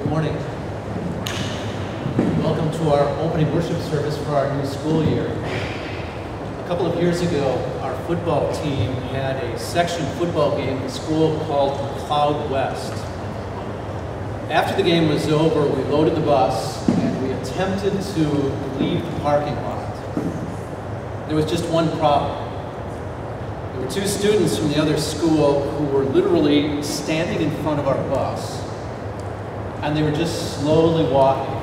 Good morning. Welcome to our opening worship service for our new school year. A couple of years ago, our football team had a section football game in school called Cloud West. After the game was over, we loaded the bus and we attempted to leave the parking lot. There was just one problem. There were two students from the other school who were literally standing in front of our bus and they were just slowly walking.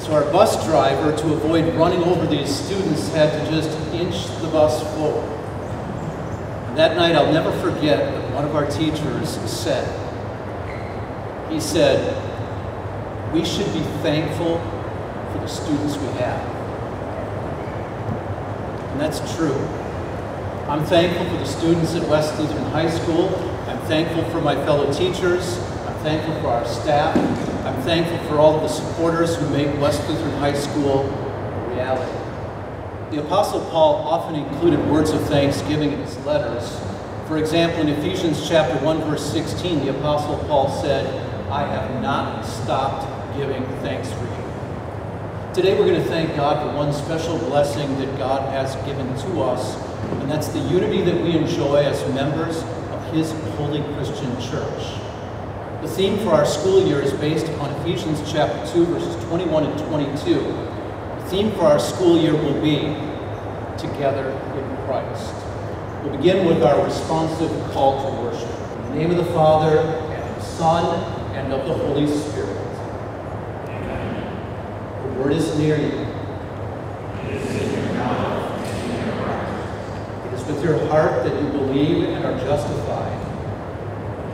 So our bus driver, to avoid running over these students, had to just inch the bus forward. And that night, I'll never forget what one of our teachers said. He said, we should be thankful for the students we have. And that's true. I'm thankful for the students at West Lutheran High School. I'm thankful for my fellow teachers. I'm thankful for our staff. I'm thankful for all of the supporters who make West Lutheran High School a reality. The Apostle Paul often included words of thanksgiving in his letters. For example, in Ephesians chapter 1, verse 16, the Apostle Paul said, I have not stopped giving thanks for you. Today we're going to thank God for one special blessing that God has given to us, and that's the unity that we enjoy as members of His holy Christian church. The theme for our school year is based upon Ephesians chapter 2, verses 21 and 22. The theme for our school year will be Together in Christ. We'll begin with our responsive call to worship. In the name of the Father, and of the Son, and of the Holy Spirit. Amen. The word is near you. It is in your mouth and in your heart. It is with your heart that you believe and are justified.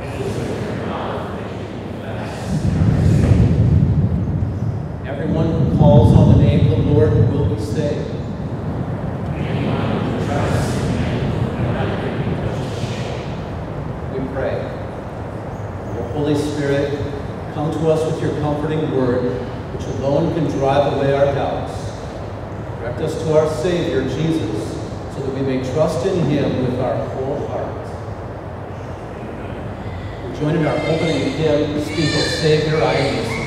It is with your mouth that you confess. Everyone who calls on the name of the Lord will to shame. We pray. Your Holy Spirit, come to us with your comforting word, which alone can drive away our doubts. Direct us to our Savior, Jesus, so that we may trust in him with our whole heart. We join in our opening hymn, Speak, O Savior, I am listening.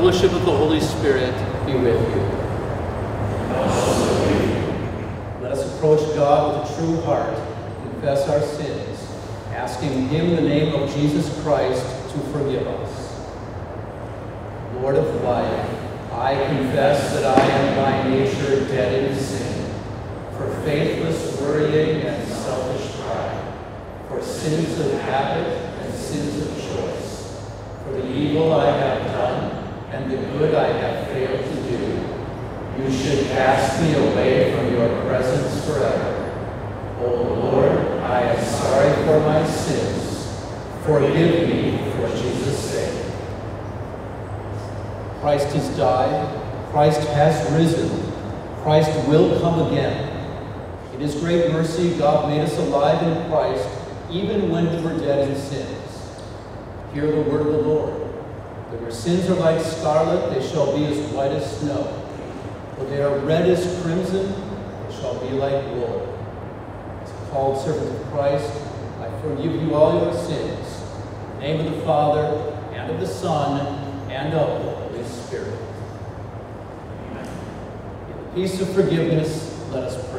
And the fellowship of the Holy Spirit be with you. Let us approach God with a true heart, confess our sins, asking Him in the name of Jesus Christ to forgive us. Lord of life, I confess that I am by nature dead in sin, for faithless worrying and selfish pride, for sins of habit and sins of choice, for the evil I have done and the good I have failed to do. You should cast me away from your presence forever. O Lord, I am sorry for my sins. Forgive me for Jesus' sake. Christ has died. Christ has risen. Christ will come again. In his great mercy, God made us alive in Christ, even when we were dead in sins. Hear the word of the Lord. Though your sins are like scarlet, they shall be as white as snow. Though they are red as crimson, they shall be like wool. As a called servant of Christ, I forgive you all your sins. In the name of the Father, and of the Son, and of the Holy Spirit. In the peace of forgiveness, let us praise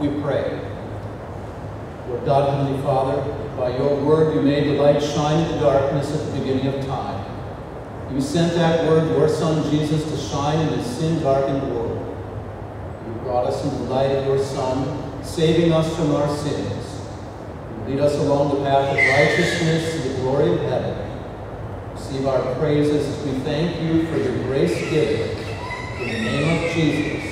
We pray. Lord God, Heavenly Father, by your word you made the light shine in the darkness at the beginning of time. You sent that word, your Son Jesus, to shine in a sin-darkened world. You brought us into the light of your Son, saving us from our sins. You lead us along the path of righteousness to the glory of heaven. Receive our praises as we thank you for your grace given. In the name of Jesus.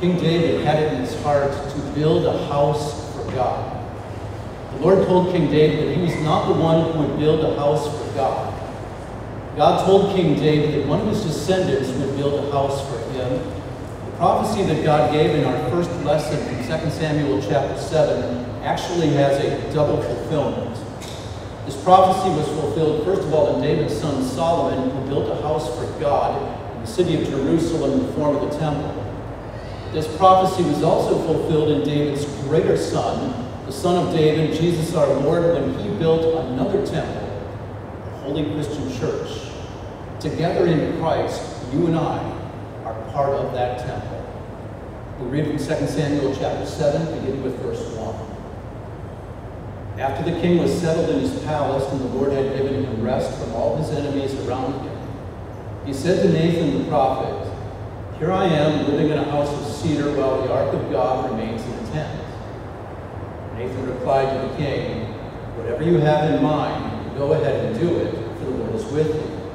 King David had it in his heart to build a house for God. The Lord told King David that he was not the one who would build a house for God. God told King David that one of his descendants would build a house for him. The prophecy that God gave in our first lesson in 2 Samuel chapter 7 actually has a double fulfillment. This prophecy was fulfilled, first of all, in David's son Solomon, who built a house for God in the city of Jerusalem in the form of the temple. This prophecy was also fulfilled in David's greater son, the son of David, Jesus our Lord, when he built another temple, the Holy Christian Church. Together in Christ, you and I are part of that temple. We read from 2 Samuel chapter 7, beginning with verse 1. After the king was settled in his palace and the Lord had given him rest from all his enemies around him, he said to Nathan the prophet, here I am living in a house of cedar while the ark of God remains in a tent. Nathan replied to the king, Whatever you have in mind, go ahead and do it, for the Lord is with you.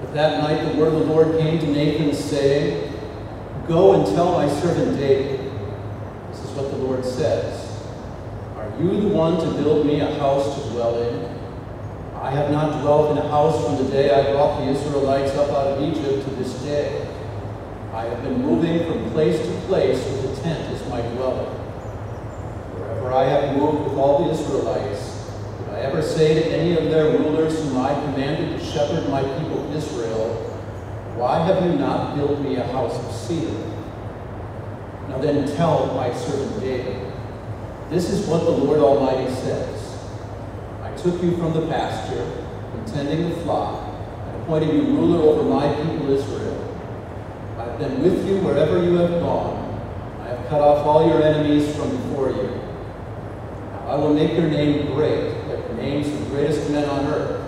But that night the word of the Lord came to Nathan, saying, Go and tell my servant David, this is what the Lord says, Are you the one to build me a house to dwell in? I have not dwelt in a house from the day I brought the Israelites up out of Egypt to this day. I have been moving from place to place with a tent as my dwelling. Wherever I have moved with all the Israelites, did I ever say to any of their rulers whom I commanded to shepherd my people Israel, Why have you not built me a house of cedar? Now then tell my servant David, This is what the Lord Almighty says. I took you from the pasture, from tending the flock, and appointed you ruler over my people Israel. Been with you wherever you have gone. I have cut off all your enemies from before you. Now I will make your name great, like the names of the greatest men on earth.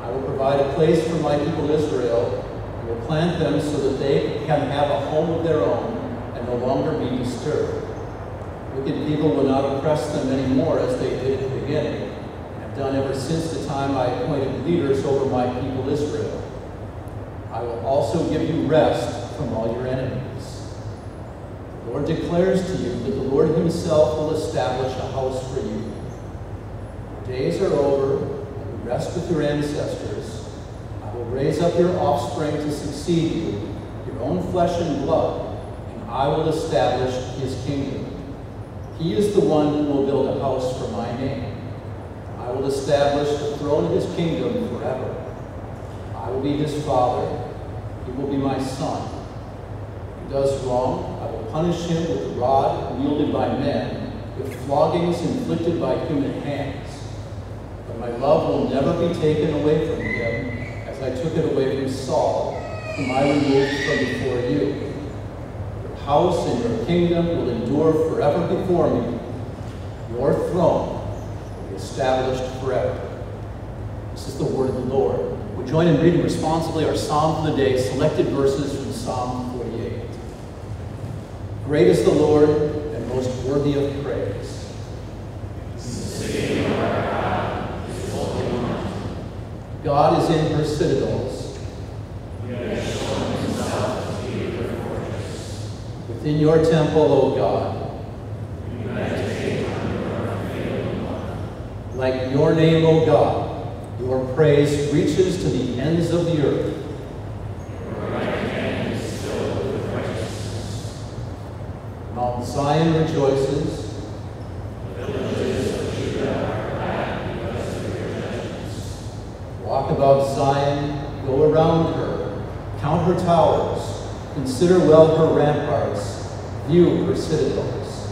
I will provide provide a place for my people Israel, and will plant them so that they can have a home of their own and no longer be disturbed. Wicked people will not oppress them anymore as they did at the beginning, and have done ever since the time I appointed leaders over my people Israel. I will also give you rest from all your enemies. The Lord declares to you that the Lord himself will establish a house for you. Your days are over, and you rest with your ancestors. I will raise up your offspring to succeed you, your own flesh and blood, and I will establish his kingdom. He is the one who will build a house for my name. I will establish the throne of his kingdom forever. I will be his father. He will be my son. Does wrong, I will punish him with the rod wielded by men, with floggings inflicted by human hands. But my love will never be taken away from him, as I took it away from Saul, whom I removed from before you house and your kingdom will endure forever before me. Your throne will be established forever. This is the word of the Lord. We join in reading responsibly our psalm for the day, selected verses from Psalm 48. Great is the Lord and most worthy of praise. God is in her citadels. Within your temple, O God. Like your name, O God, your praise reaches to the ends of the earth. Mount Zion rejoices. Walk about Zion, go around her, count her towers, consider well her ramparts, view her citadels.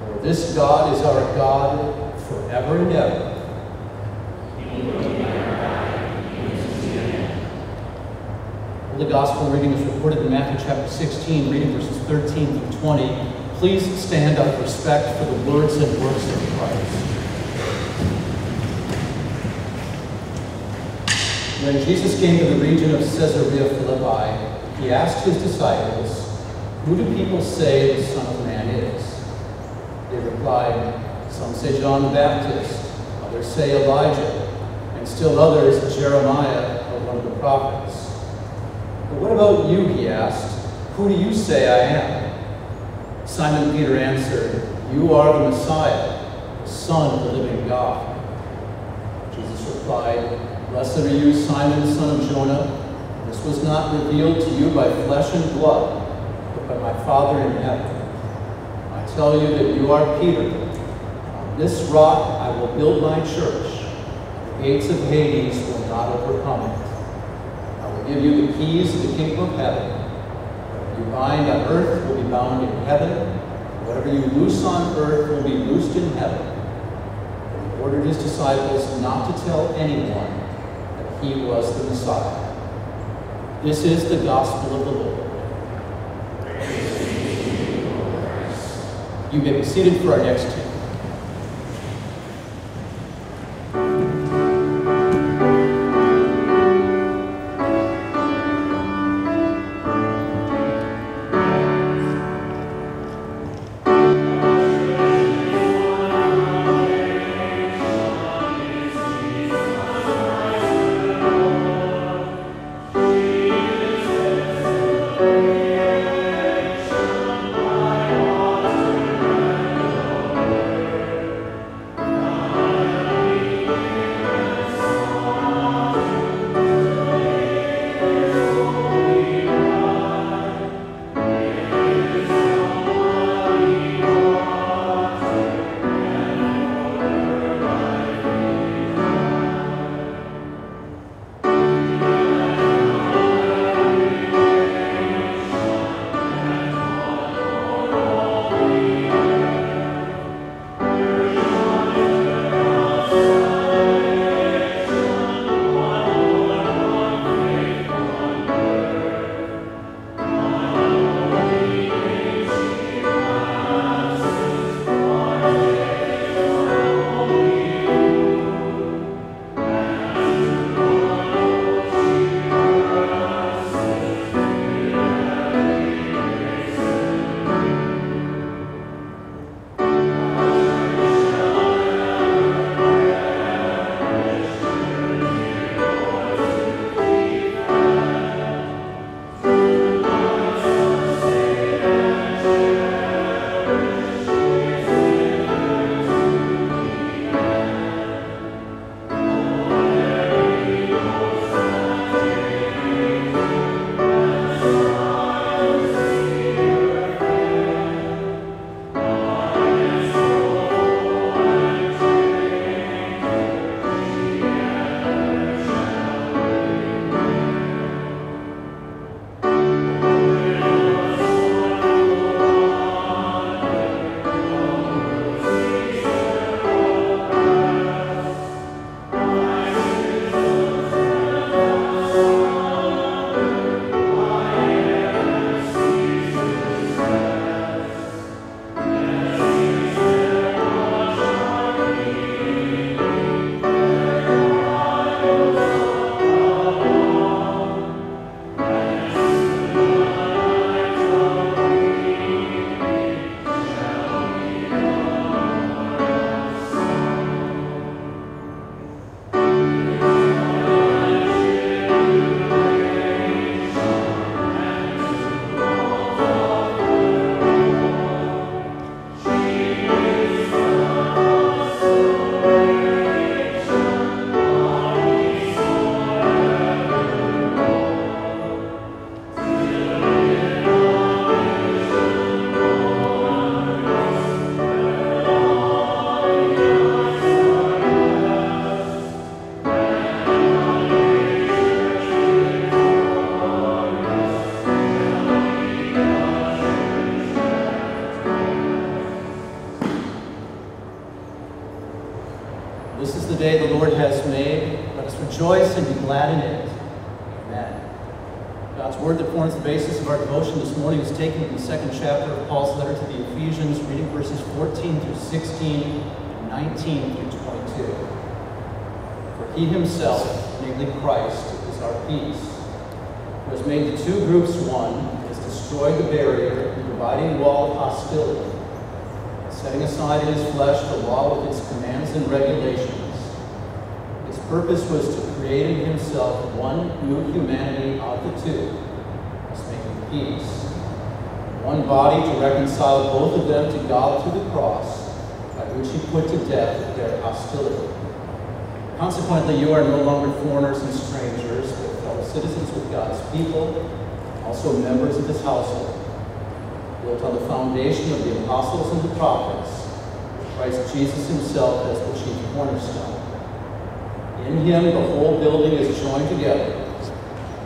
For this God is our God forever and ever. The Gospel reading is recorded in Matthew chapter 16, reading verses 13 through 20. Please stand out of respect for the words and works of Christ. When Jesus came to the region of Caesarea Philippi, he asked his disciples, Who do people say the Son of Man is? They replied, Some say John the Baptist, others say Elijah, and still others Jeremiah or one of the prophets. But what about you, he asked. Who do you say I am? Simon Peter answered, You are the Messiah, the Son of the living God. Jesus replied, Blessed are you, Simon, son of Jonah. This was not revealed to you by flesh and blood, but by my Father in heaven. I tell you that you are Peter. On this rock I will build my church. The gates of Hades will not overcome it. Give you the keys to the kingdom of heaven. You bind on earth will be bound in heaven. Whatever you loose on earth will be loosed in heaven. And he ordered his disciples not to tell anyone that he was the Messiah. This is the gospel of the Lord. You may be seated for our next hymn. Wall of hostility, setting aside in his flesh the law with its commands and regulations. His purpose was to create in himself one new humanity out of the two, thus making peace. One body to reconcile both of them to God through the cross, by which he put to death their hostility. Consequently, you are no longer foreigners and strangers, but fellow citizens with God's people, also members of his household built on the foundation of the apostles and the prophets, Christ Jesus himself as the chief cornerstone. In him the whole building is joined together,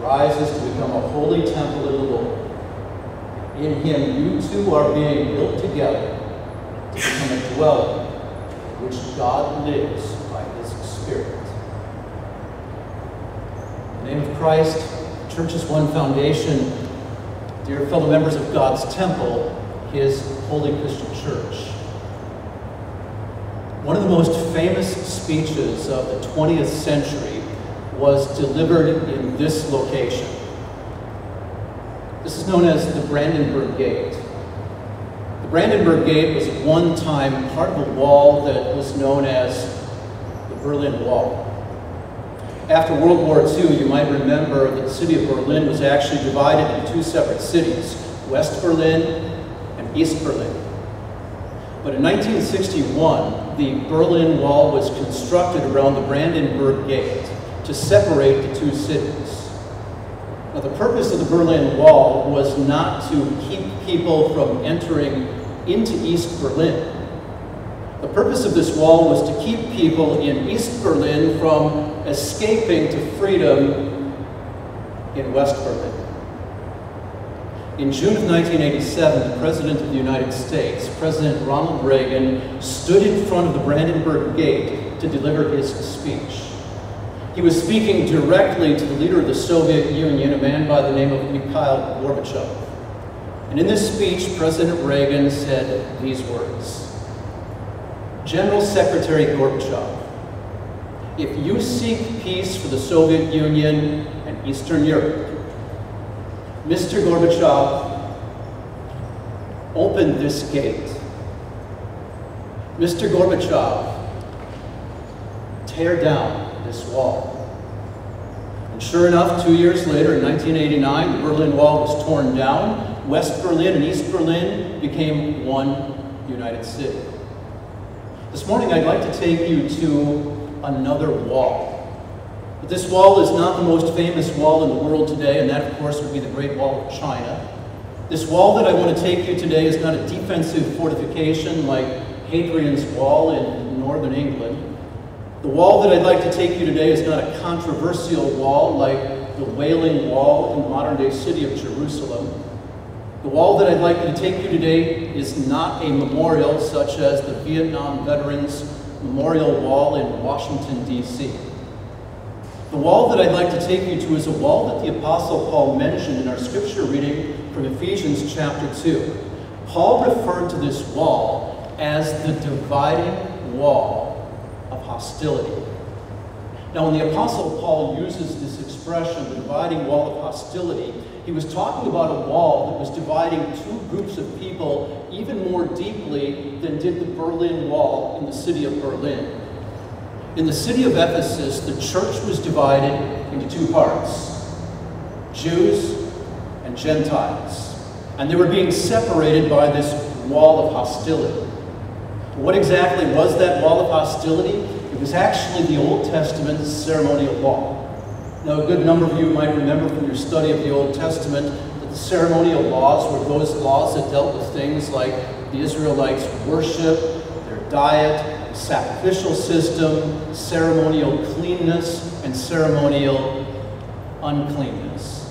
rises to become a holy temple in the Lord. In him you two are being built together to become a dwelling in which God lives by his Spirit. In the name of Christ, the church's one foundation, dear fellow members of God's temple, his holy Christian church. One of the most famous speeches of the 20th century was delivered in this location. This is known as the Brandenburg Gate. The Brandenburg Gate was at one time part of a wall that was known as the Berlin Wall. After World War II, you might remember that the city of Berlin was actually divided into two separate cities, West Berlin and East Berlin. But in 1961, the Berlin Wall was constructed around the Brandenburg Gate to separate the two cities. Now, the purpose of the Berlin Wall was not to keep people from entering into East Berlin. The purpose of this wall was to keep people in East Berlin from escaping to freedom in West Berlin. In June of 1987, the President of the United States, President Ronald Reagan, stood in front of the Brandenburg Gate to deliver his speech. He was speaking directly to the leader of the Soviet Union, a man by the name of Mikhail Gorbachev. And in this speech, President Reagan said these words General Secretary Gorbachev, if you seek peace for the Soviet Union and Eastern Europe, Mr. Gorbachev, open this gate. Mr. Gorbachev, tear down this wall. And sure enough, two years later, in 1989, the Berlin Wall was torn down. West Berlin and East Berlin became one united city. This morning, I'd like to take you to another wall. But this wall is not the most famous wall in the world today, and that, of course, would be the Great Wall of China. This wall that I want to take you today is not a defensive fortification like Hadrian's Wall in northern England. The wall that I'd like to take you today is not a controversial wall like the Wailing Wall in the modern day city of Jerusalem. The wall that I'd like to take you today is not a memorial such as the Vietnam Veterans Memorial Wall in Washington, D.C. The wall that I'd like to take you to is a wall that the Apostle Paul mentioned in our scripture reading from Ephesians chapter 2. Paul referred to this wall as the dividing wall of hostility. Now, when the Apostle Paul uses this expression, the dividing wall of hostility, he was talking about a wall that was dividing two groups of people even more deeply than did the Berlin Wall in the city of Berlin. In the city of Ephesus, the church was divided into two parts Jews and Gentiles. And they were being separated by this wall of hostility. What exactly was that wall of hostility? It was actually the Old Testament ceremonial law. Now, a good number of you might remember from your study of the Old Testament that the ceremonial laws were those laws that dealt with things like the Israelites' worship, their diet, sacrificial system, ceremonial cleanness, and ceremonial uncleanness.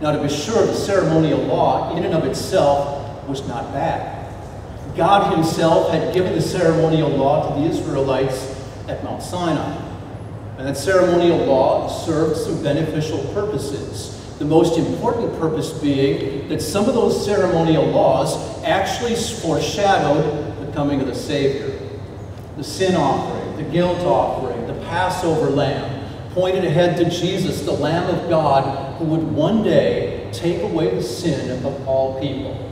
Now, to be sure, the ceremonial law in and of itself was not bad. God Himself had given the ceremonial law to the Israelites at Mount Sinai. And that ceremonial law served some beneficial purposes. The most important purpose being that some of those ceremonial laws actually foreshadowed the coming of the Savior. The sin offering, the guilt offering, the Passover lamb pointed ahead to Jesus, the Lamb of God, who would one day take away the sin of all people.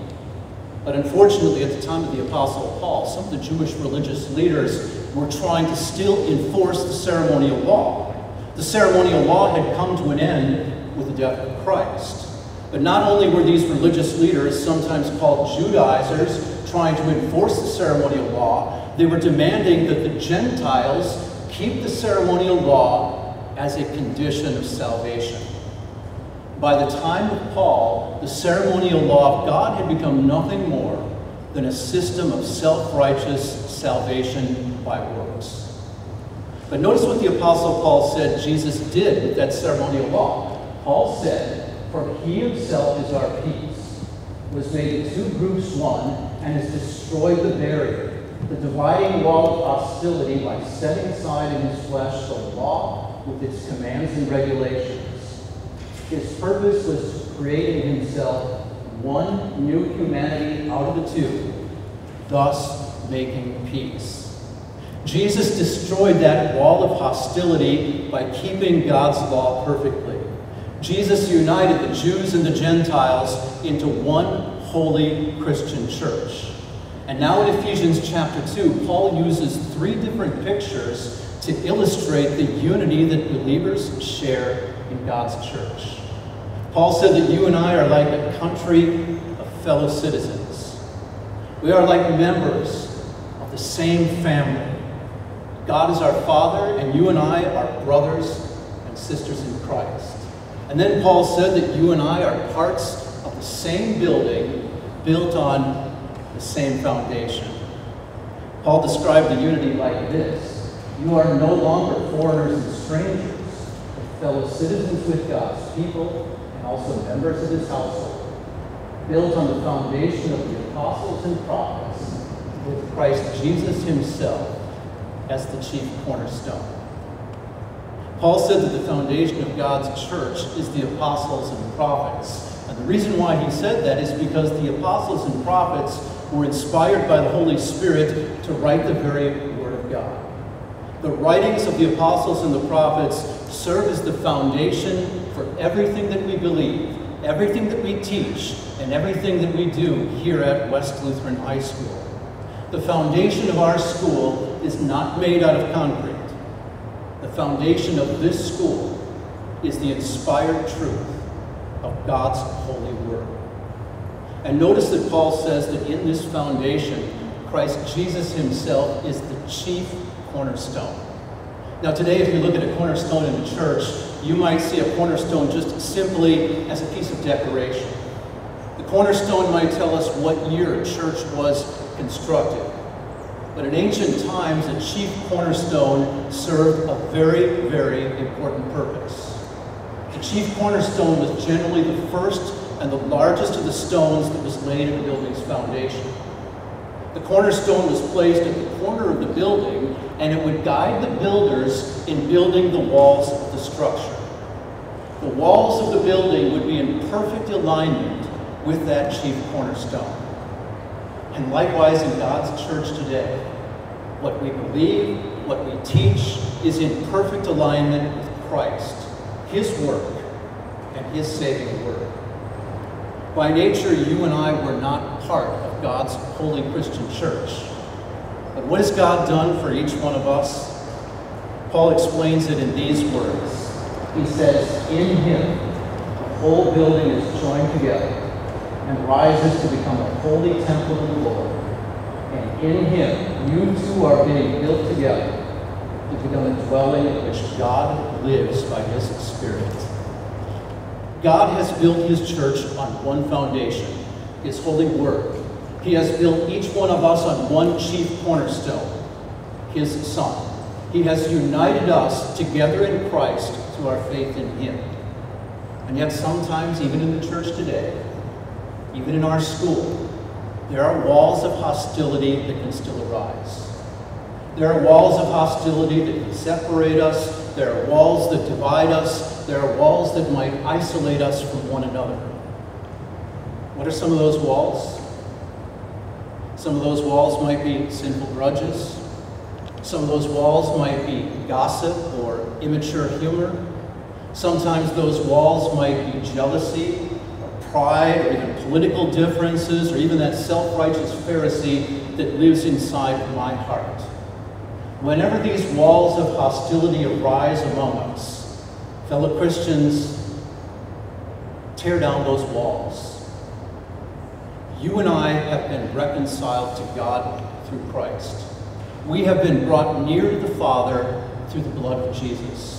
But unfortunately, at the time of the Apostle Paul, some of the Jewish religious leaders were trying to still enforce the ceremonial law. The ceremonial law had come to an end with the death of Christ. But not only were these religious leaders, sometimes called Judaizers, trying to enforce the ceremonial law, they were demanding that the Gentiles keep the ceremonial law as a condition of salvation. By the time of Paul, the ceremonial law of God had become nothing more than a system of self-righteous salvation by works. But notice what the Apostle Paul said Jesus did with that ceremonial law. Paul said, For he himself is our peace, was made two groups one, and has destroyed the barrier, the dividing wall of hostility by setting aside in his flesh the law with its commands and regulations his purpose was to create in himself one new humanity out of the two, thus making peace. Jesus destroyed that wall of hostility by keeping God's law perfectly. Jesus united the Jews and the Gentiles into one holy Christian church. And now in Ephesians chapter 2, Paul uses three different pictures to illustrate the unity that believers share in God's church. Paul said that you and I are like a country of fellow citizens. We are like members of the same family. God is our Father, and you and I are brothers and sisters in Christ. And then Paul said that you and I are parts of the same building built on the same foundation. Paul described the unity like this You are no longer foreigners and strangers, but fellow citizens with God's people and also members of his household, built on the foundation of the apostles and prophets, with Christ Jesus himself as the chief cornerstone. Paul said that the foundation of God's church is the apostles and prophets. And the reason why he said that is because the apostles and prophets were inspired by the Holy Spirit to write the very Word of God. The writings of the apostles and the prophets serve as the foundation for everything that we believe, everything that we teach, and everything that we do here at West Lutheran High School. The foundation of our school is not made out of concrete. The foundation of this school is the inspired truth of God's holy word. And notice that Paul says that in this foundation, Christ Jesus himself is the chief cornerstone. Now today, if you look at a cornerstone in a church, you might see a cornerstone just simply as a piece of decoration. The cornerstone might tell us what year a church was constructed. But in ancient times, a chief cornerstone served a very, very important purpose. The chief cornerstone was generally the first and the largest of the stones that was laid in the building's foundation. The cornerstone was placed at the corner of the building, and it would guide the builders in building the walls of the structure. The walls of the building would be in perfect alignment with that chief cornerstone. And likewise in God's church today, what we believe, what we teach, is in perfect alignment with Christ, His work, and His saving word. By nature, you and I were not part of God's holy Christian church. But what has God done for each one of us? Paul explains it in these words. He says, In him, the whole building is joined together and rises to become a holy temple of the Lord. And in him, you two are being built together to become a dwelling in which God lives by his Spirit. God has built his church on one foundation, his holy word. He has built each one of us on one chief cornerstone, his Son. He has united us together in Christ through our faith in him. And yet sometimes, even in the church today, even in our school, there are walls of hostility that can still arise. There are walls of hostility that can separate us. There are walls that divide us. There are walls that might isolate us from one another. What are some of those walls? Some of those walls might be sinful grudges. Some of those walls might be gossip or immature humor. Sometimes those walls might be jealousy or pride or even political differences or even that self-righteous Pharisee that lives inside my heart. Whenever these walls of hostility arise among us, fellow Christians, tear down those walls. You and I have been reconciled to God through Christ. We have been brought near to the Father through the blood of Jesus.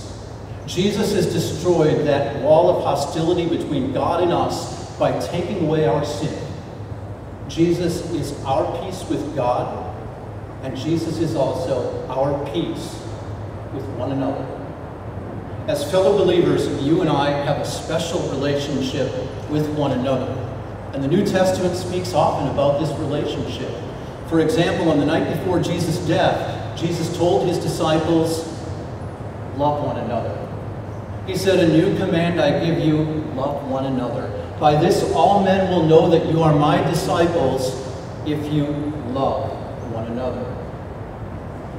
Jesus has destroyed that wall of hostility between God and us by taking away our sin. Jesus is our peace with God and Jesus is also our peace with one another. As fellow believers, you and I have a special relationship with one another. And the New Testament speaks often about this relationship. For example, on the night before Jesus' death, Jesus told his disciples, Love one another. He said, A new command I give you, love one another. By this all men will know that you are my disciples if you love one another.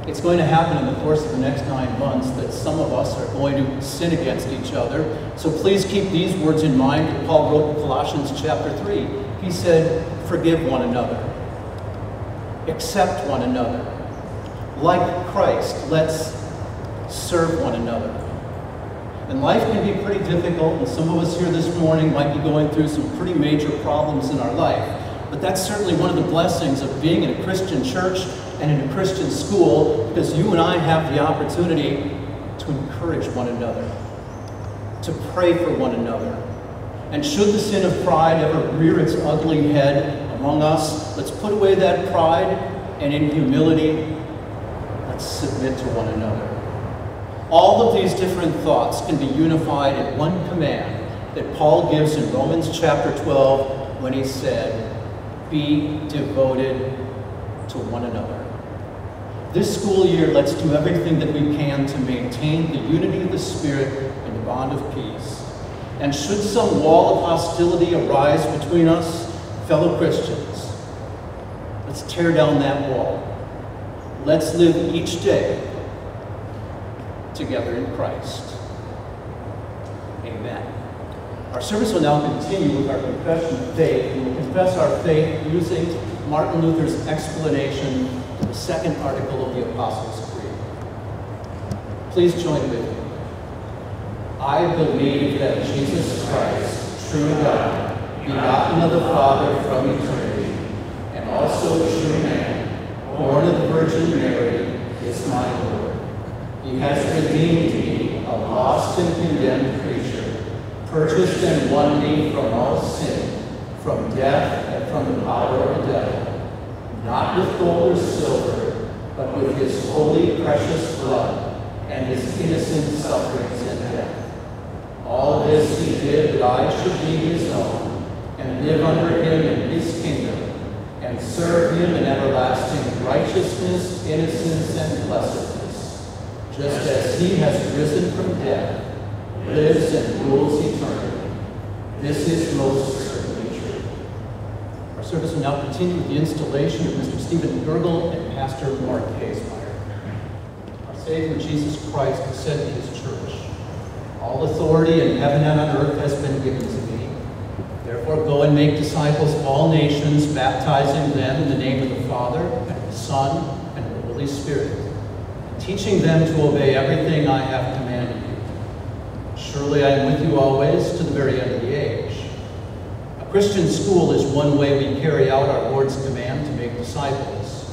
It's going to happen in the course of the next nine months that some of us are going to sin against each other. So please keep these words in mind Paul wrote in Colossians chapter 3. He said, Forgive one another, accept one another. Like Christ, let's serve one another. And life can be pretty difficult, and some of us here this morning might be going through some pretty major problems in our life. But that's certainly one of the blessings of being in a Christian church and in a Christian school because you and I have the opportunity to encourage one another, to pray for one another. And should the sin of pride ever rear its ugly head among us, let's put away that pride and in humility, let's submit to one another. All of these different thoughts can be unified in one command that Paul gives in Romans chapter 12 when he said, Be devoted to one another. This school year, let's do everything that we can to maintain the unity of the Spirit and the bond of peace. And should some wall of hostility arise between us, fellow Christians, let's tear down that wall. Let's live each day together in Christ. Amen. Our service will now continue with our confession of faith. We will confess our faith using Martin Luther's explanation of the second article of the Apostles' Creed. Please join with me. I believe that Jesus Christ, true God, begotten of the Father from eternity, and also true man, born of the Virgin Mary, is my Lord. He has redeemed me, a lost and condemned creature, purchased and won me from all sin, from death and from the power of the devil not with gold or silver, but with his holy, precious blood and his innocent sufferings and death. All this he did that I should be his own, and live under him in his kingdom, and serve him in everlasting righteousness, innocence, and blessedness, just as he has risen from death, lives and rules eternally. This is most certainly true. Our service will now continue with the installation of Mr. Stephen Gurgel and Pastor Mark Kaesmeyer. Our Savior Jesus Christ has said to his church, All authority in heaven and on earth has been given to me. Therefore go and make disciples of all nations, baptizing them in the name of the Father, and the Son, and the Holy Spirit, teaching them to obey everything I have commanded you. Surely I am with you always to the very end of the age. A Christian school is one way we carry out our Lord's command to make disciples.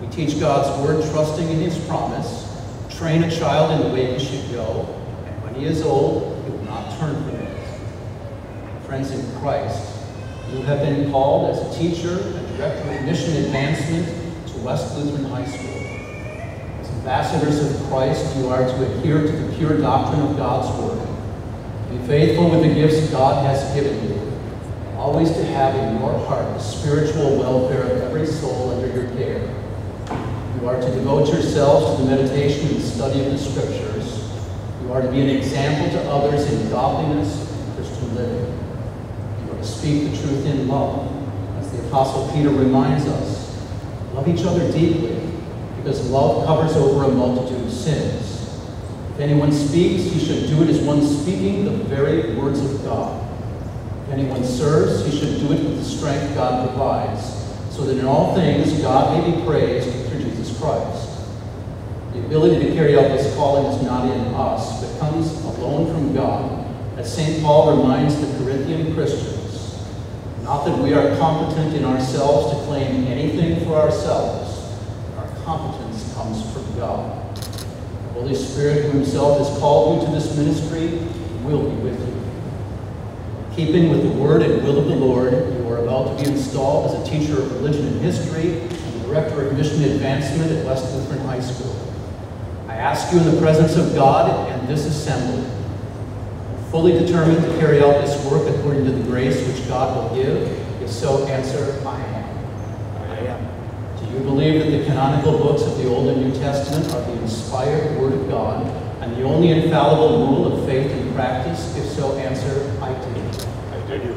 We teach God's word trusting in his promise, train a child in the way he should go, and when he is old, he will not turn from it. Friends in Christ, you have been called as a teacher and director of mission advancement to West Lutheran High School. As ambassadors of Christ, you are to adhere to the pure doctrine of God's word. Be faithful with the gifts God has given you always to have in your heart the spiritual welfare of every soul under your care. You are to devote yourselves to the meditation and study of the Scriptures. You are to be an example to others in godliness and Christian living. You are to speak the truth in love. As the Apostle Peter reminds us, love each other deeply, because love covers over a multitude of sins. If anyone speaks, he should do it as one speaking the very words of God. If anyone serves, he should do it with the strength God provides so that in all things God may be praised through Jesus Christ. The ability to carry out this calling is not in us, but comes alone from God, as St. Paul reminds the Corinthian Christians. Not that we are competent in ourselves to claim anything for ourselves, our competence comes from God. The Holy Spirit, who himself has called you to this ministry, will be with you. Keeping with the word and will of the Lord, you are about to be installed as a teacher of religion and history and director of mission advancement at West Lutheran High School. I ask you in the presence of God and this assembly, fully determined to carry out this work according to the grace which God will give. If so, answer, I am. I am. Do you believe that the canonical books of the Old and New Testament are the inspired Word of God and the only infallible rule of faith and practice? If so, answer, I do. I do.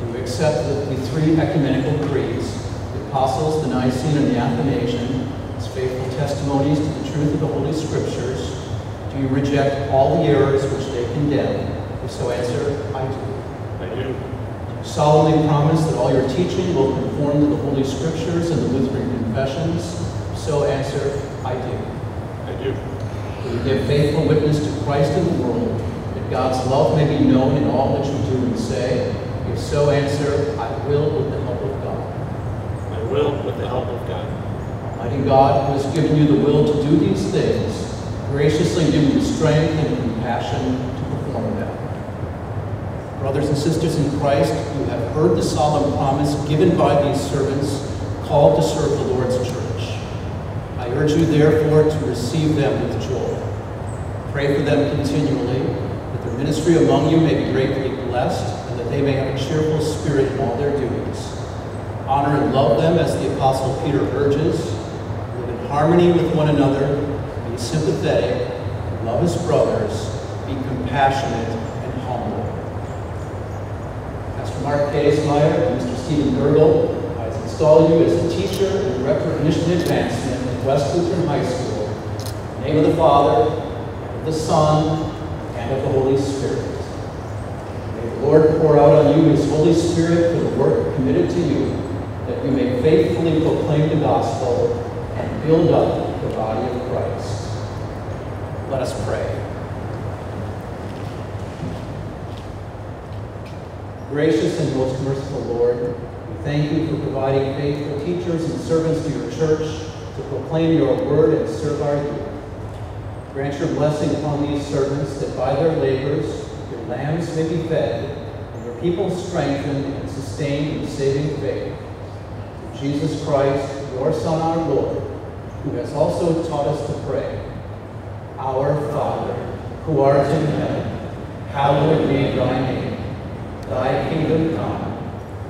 Do you accept the, the three ecumenical creeds, the Apostles, the Nicene, and the Athanasian, as faithful testimonies to the truth of the Holy Scriptures? Do you reject all the errors which they condemn? If so, answer, I do. I do. Do you solemnly promise that all your teaching will conform to the Holy Scriptures and the Lutheran confessions? So, answer, I do. I do. Will give faithful witness to Christ in the world, that God's love may be known in all that you do and say? If so, answer, I will with the help of God. I will with the help of God. Almighty God, who has given you the will to do these things, graciously give you strength and compassion to perform them. Brothers and sisters in Christ, you have heard the solemn promise given by these servants called to serve the Lord's church. I urge you, therefore, to receive them with joy. Pray for them continually, that their ministry among you may be greatly blessed, and that they may have a cheerful spirit in all their duties. Honor and love them as the Apostle Peter urges. Live in harmony with one another, be sympathetic, love as brothers, be compassionate and humble. Pastor Mark Kaesmeyer and Mr. Stephen Gurgel, install you as a teacher and director of mission advancement at West Lutheran High School. In the name of the Father, of the Son, and of the Holy Spirit. May the Lord pour out on you his Holy Spirit for the work committed to you, that you may faithfully proclaim the gospel and build up the body of Christ. Let us pray. Gracious and most merciful Lord, thank you for providing faithful teachers and servants to your church to proclaim your word and serve our youth. Grant your blessing upon these servants that by their labors your lambs may be fed and your people strengthened and sustained in saving faith. Through Jesus Christ, your Son, our Lord, who has also taught us to pray. Our Father, who art in heaven, hallowed be thy name. Thy kingdom come,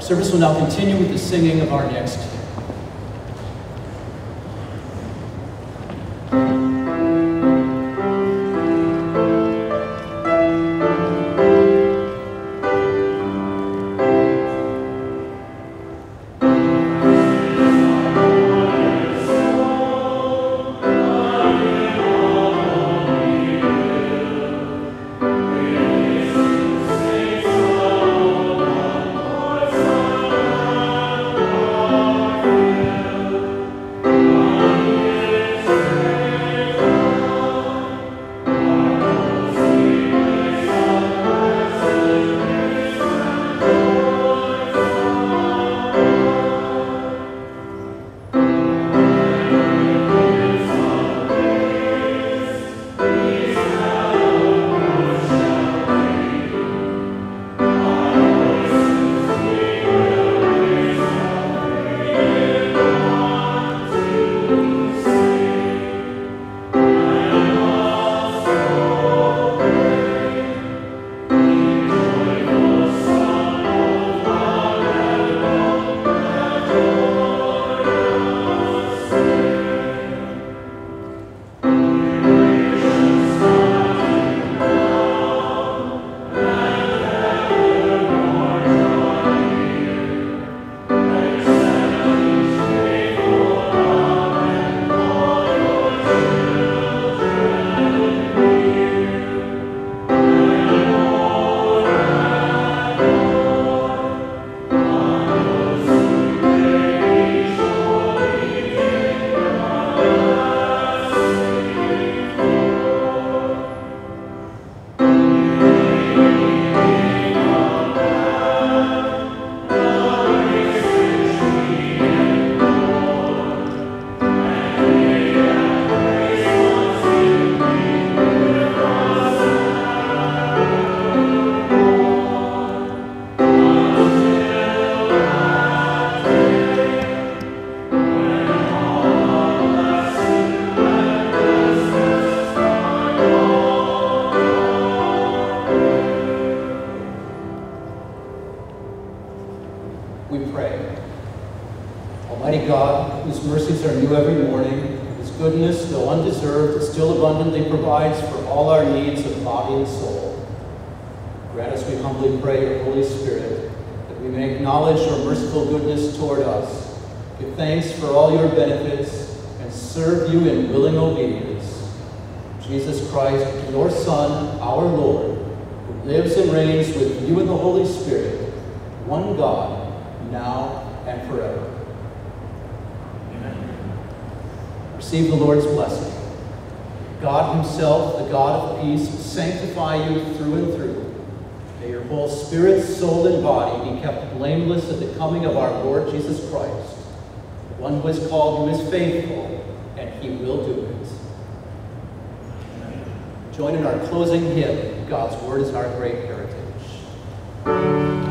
Our service will now continue with the singing of our next God's Word is our great heritage.